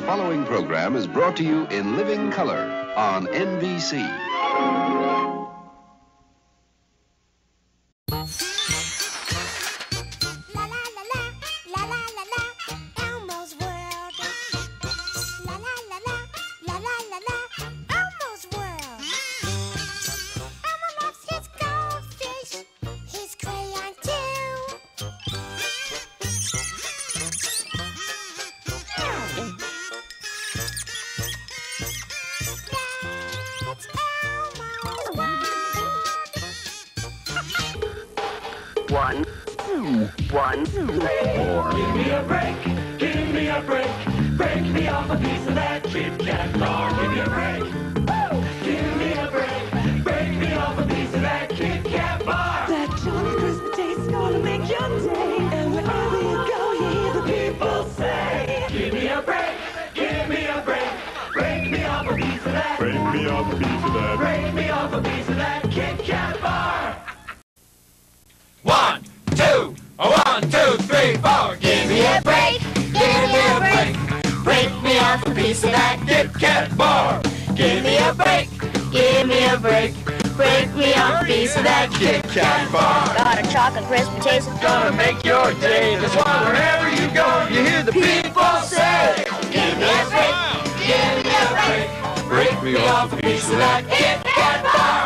The following program is brought to you in living color on NBC. One, one, Give me a break, give me a break, break me off a piece of that Kit Kat bar. Give me a break, Woo! give me a break, break me off a piece of that Kit Kat bar. That Jolly Crisp taste's gonna make your day. And wherever you go, you hear the people say. Give me a break, give me a break, break me off a piece of that, Break me off a piece of that. break me off a piece of that piece of that Kit Kat bar. Give me a break, give me a break, break me off a piece of that Kit Kat bar. Got a chocolate crisp taste. Gonna make your day. That's why wherever you go, you hear the people say, Give me a break, give me a break, break me off a piece of that Kit Kat bar.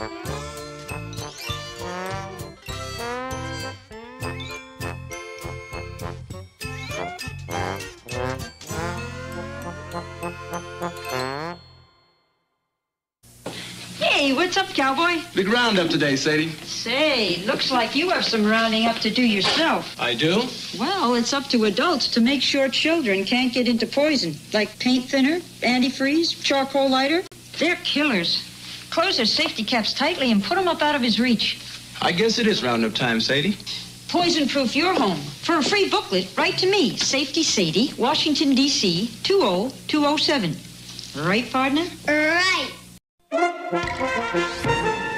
Thank you. Hey, what's up, cowboy? Big roundup today, Sadie. Say, looks like you have some rounding up to do yourself. I do? Well, it's up to adults to make sure children can't get into poison, like paint thinner, antifreeze, charcoal lighter. They're killers. Close their safety caps tightly and put them up out of his reach. I guess it is roundup time, Sadie. Poison-proof your home. For a free booklet, write to me, Safety Sadie, Washington, D.C., 20207. Right, partner? Right. Thank you.